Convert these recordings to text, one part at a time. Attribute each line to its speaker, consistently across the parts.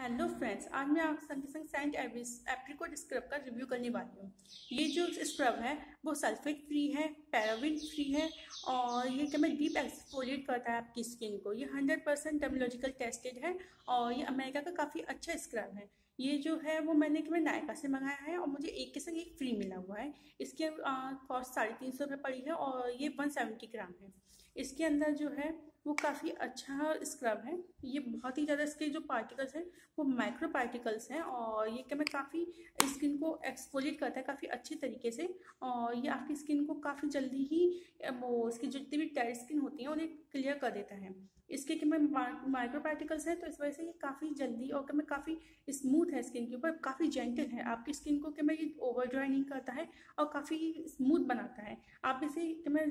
Speaker 1: Hello friends आज मैं आप संग संग सेंट एप्रिकोट स्क्रब का रिव्यू करने वाली हूँ। ये जो स्क्रब है, वो सल्फेट फ्री है पैराविन फ्री है और ये क्या मैं डीप एक्सफोलिएट करता है आपकी स्किन को। ये हंड्रेड परसेंट डेमोलॉजिकल टेस्टेड है और ये अमेरिका का काफ़ी अच्छा स्क्रब है। ये जो है, वो मैंने कि मैं नायका से मंगाया है और मुझे एक के संग एक फ्री मिला हुआ है। इसकी कॉस्ट साढ़े तीन सौ रुपये पड़ी है और ये वन सेवेंटी ग्राम है। इसके अंदर जो है वो काफ़ी अच्छा स्क्रब है। ये बहुत ही ज़्यादा इसके जो पार्टिकल्स हैं, वो माइक्रो पार्टिकल्स हैं और ये क्या मैं काफ़ी स्किन को एक्सपोजिट करता है काफ़ी अच्छे तरीके से और ये आपकी स्किन को काफ़ी जल्दी ही, वो इसकी जितनी भी डेड स्किन होती है, उन्हें क्लियर कर देता है। इसके कि मैं माइक्रो पार्टिकल्स हैं तो इस वजह से ये काफ़ी जल्दी और मैं काफ़ी स्मूथ है स्किन के ऊपर, काफ़ी जेंटल है। आपकी स्किन को कि मैं ये ओवर ड्राई नहीं करता है और काफ़ी स्मूथ बनाता है। आप इसे कि मैं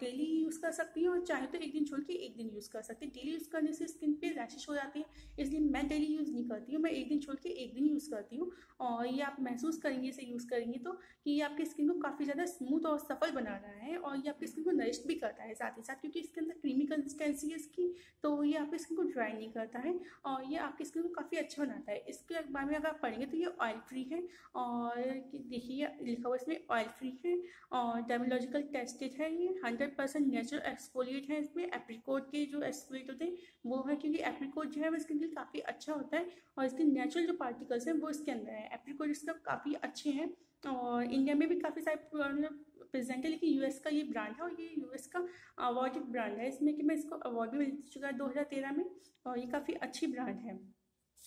Speaker 1: डेली यूज़ कर सकती हूँ और चाहे तो एक दिन छोड़ के एक दिन यूज़ कर सकती हूँ। डेली यूज़ करने से स्किन पे रैशेज हो जाती है, इसलिए मैं डेली यूज़ नहीं करती हूँ। मैं एक दिन छोड़ के एक दिन यूज़ करती हूँ। और ये आप महसूस करेंगे, इसे यूज़ करेंगे तो कि ये आपकी स्किन को काफ़ी ज़्यादा स्मूथ और सफल बना रहा है और ये आपकी स्किन को नरिस्ट भी करता है साथ ही साथ, क्योंकि इसके अंदर क्रीमी कंसिस्टेंसी है इसकी तो ये आपकी स्किन को ड्राई नहीं करता है और ये आपकी स्किन को काफ़ी अच्छा बनाता है। इसके बारे में अगर आप पढ़ेंगे तो ये ऑयल फ्री है और देखिए, लिखा हुआ इसमें ऑयल फ्री है और डेमोलॉजिकल टेस्टेड है ये हंड्रेड परसेंट नेचुरल एक्सपोलिएट है इसमें एप्रिकोट के जो एक्सपोलिएट होते हैं, वो है क्योंकि एप्रिकोट जो है, वो स्किन के लिए काफ़ी अच्छा होता है और इसके नेचुरल जो पार्टिकल्स हैं, वो इसके अंदर है। एप्रिकोट इसका काफ़ी अच्छे हैं और इंडिया में भी काफ़ी सारे मतलब प्रेजेंट है, लेकिन यूएस का ये ब्रांड है और ये यूएस का अवार्डेड ब्रांड है। इसमें कि मैं इसको अवार्ड भी मिल चुका है 2013 में और ये काफ़ी अच्छी ब्रांड है।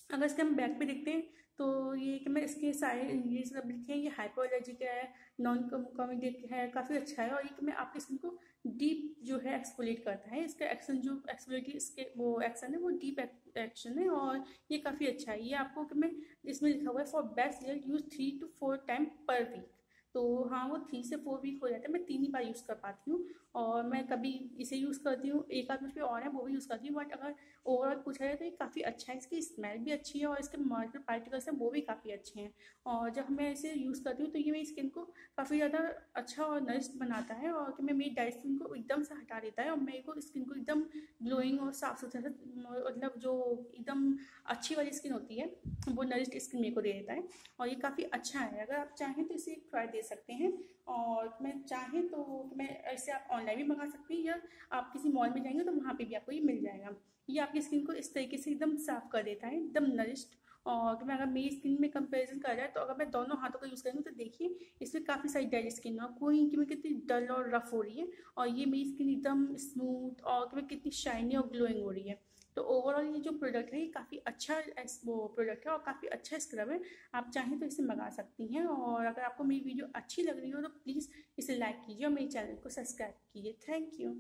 Speaker 1: अगर इसके हम बैक पे देखते हैं तो ये कि मैं इसके सारे इंग्रीडियंट्स सब लिखे हैं, ये हाइपर एलर्जिक है नॉन कॉमिडिक है, काफ़ी अच्छा है और ये कि मैं आपकी स्किन को डीप जो है एक्सपोलेट करता है। इसका एक्शन जो एक्सपोलेट इसके वो एक्शन है, वो डीप एक्शन है और ये काफ़ी अच्छा है। ये आपको कि मैं इसमें लिखा हुआ है for best result use three to four time per week तो हाँ वो थ्री से फोर वीक हो जाता है, मैं तीन ही बार यूज़ कर पाती हूँ। और मैं कभी इसे यूज़ करती हूँ। एक आध मुझ और है, वो भी यूज़ करती हूँ। बट अगर ओवरऑल पूछा जाए तो ये काफ़ी अच्छा है। इसकी स्मेल भी अच्छी है और इसके मार्केट पार्टिकल्स हैं, वो भी काफ़ी अच्छे हैं। और जब मैं इसे यूज़ करती हूँ तो ये मेरी स्किन को काफ़ी ज़्यादा अच्छा और नरिस्ट बनाता है और कि मैं मेरी डाइट स्किन को एकदम से हटा देता है और मेरे को स्किन को एकदम ग्लोइंग और साफ़ सुथरा मतलब जो एकदम अच्छी वाली स्किन होती है, वो नरिस्ट स्किन मेरे को दे देता है। और ये काफ़ी अच्छा है। अगर आप चाहें तो इसे ट्राई दे सकते हैं। और मैं चाहें तो मैं इसे आप ऑनलाइन भी मंगा सकते हैं या आप किसी मॉल में जाएँगे तो वहाँ पे भी आपको ये मिल जाएगा। ये आपकी स्किन को इस तरीके से एकदम साफ़ कर देता है, एकदम नरिश्ड और मैं अगर मेरी स्किन में कंपैरिजन कर रहा है तो अगर मैं दोनों हाथों का यूज़ करूँगी तो देखिए, इसमें काफ़ी सारी डेड स्किन और कोई कि मैं कितनी डल और रफ हो रही है और ये मेरी स्किन एकदम स्मूथ और कि मैं कितनी शाइनी और ग्लोइंग हो रही है। तो ओवरऑल ये जो प्रोडक्ट है, ये काफ़ी अच्छा वो प्रोडक्ट है और काफ़ी अच्छा स्क्रब है। आप चाहें तो इसे मंगा सकती हैं और अगर आपको मेरी वीडियो अच्छी लग रही हो तो प्लीज़ इसे लाइक कीजिए और मेरे चैनल को सब्सक्राइब कीजिए। Thank you